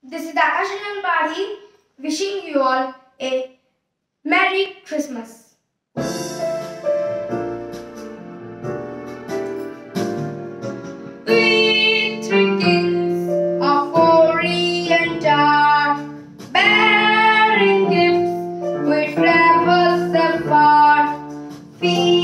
This is Akash Bari wishing you all a Merry Christmas. We three kings of Orient are bearing gifts we travel afar. far.